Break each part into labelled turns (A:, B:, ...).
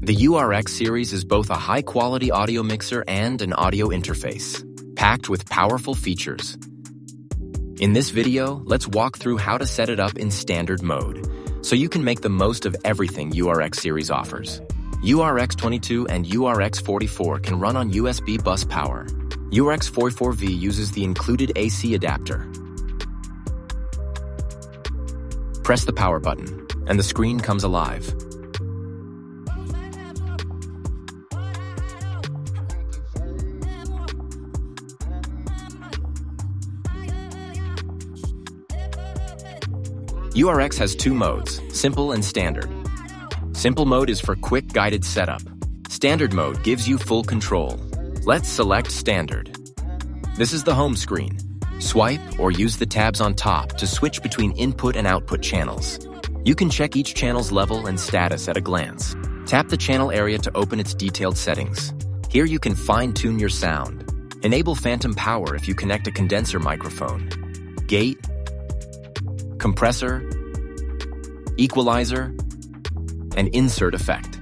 A: The URX series is both a high-quality audio mixer and an audio interface, packed with powerful features. In this video, let's walk through how to set it up in standard mode, so you can make the most of everything URX series offers. URX22 and URX44 can run on USB bus power. URX44V uses the included AC adapter. Press the power button, and the screen comes alive. URX has two modes, simple and standard. Simple mode is for quick guided setup. Standard mode gives you full control. Let's select standard. This is the home screen. Swipe or use the tabs on top to switch between input and output channels. You can check each channel's level and status at a glance. Tap the channel area to open its detailed settings. Here you can fine-tune your sound. Enable phantom power if you connect a condenser microphone. Gate, compressor, equalizer, and insert effect.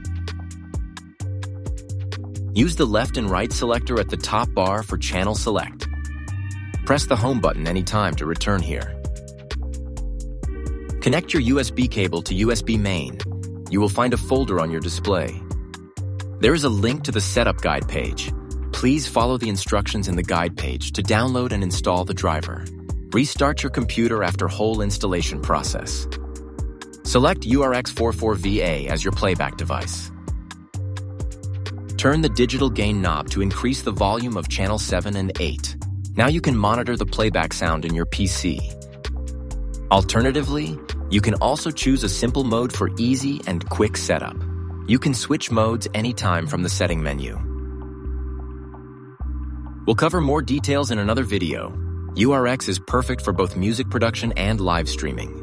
A: Use the left and right selector at the top bar for channel select. Press the home button anytime to return here. Connect your USB cable to USB main. You will find a folder on your display. There is a link to the setup guide page. Please follow the instructions in the guide page to download and install the driver. Restart your computer after whole installation process. Select URX44VA as your playback device. Turn the digital gain knob to increase the volume of channel 7 and 8. Now you can monitor the playback sound in your PC. Alternatively, you can also choose a simple mode for easy and quick setup. You can switch modes anytime from the setting menu. We'll cover more details in another video, URX is perfect for both music production and live streaming.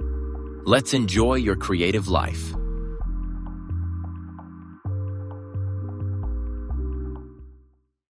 A: Let's enjoy your creative life.